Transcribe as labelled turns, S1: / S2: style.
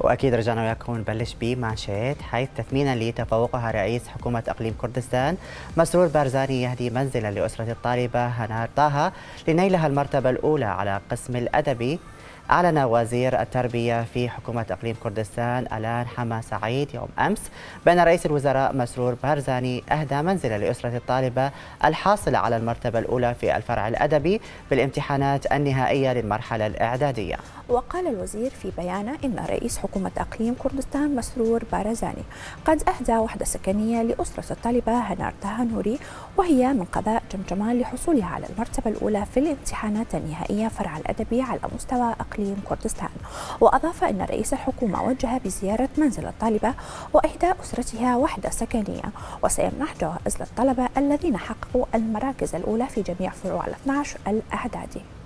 S1: وأكيد رجعنا وياكم نبلش بمانشيت حيث تثمينا لتفوقها رئيس حكومة إقليم كردستان مسرور بارزاني يهدي منزلا لأسرة الطالبة هنار طه لنيلها المرتبة الأولى على قسم الأدبي. أعلن وزير التربية في حكومة إقليم كردستان ألان حما سعيد يوم أمس بأن رئيس الوزراء مسرور بارزاني أهدى منزلا لأسرة الطالبة الحاصلة على المرتبة الأولى في الفرع الأدبي بالامتحانات النهائية للمرحلة الإعدادية.
S2: وقال الوزير في بيانه إن رئيس حكومة أقليم كردستان مسرور بارزاني قد أهدى وحدة سكنية لأسرة الطالبة هنار تهانوري وهي من قضاء جمجمان لحصولها على المرتبة الأولى في الامتحانات النهائية فرع الأدبي على مستوى أقليم كردستان. وأضاف أن رئيس الحكومة وجه بزيارة منزل الطالبة وإهداء أسرتها وحدة سكنية. وسيمنح جوائز للطلبة الذين حققوا المراكز الأولى في جميع فروع ال 12 الأعدادي.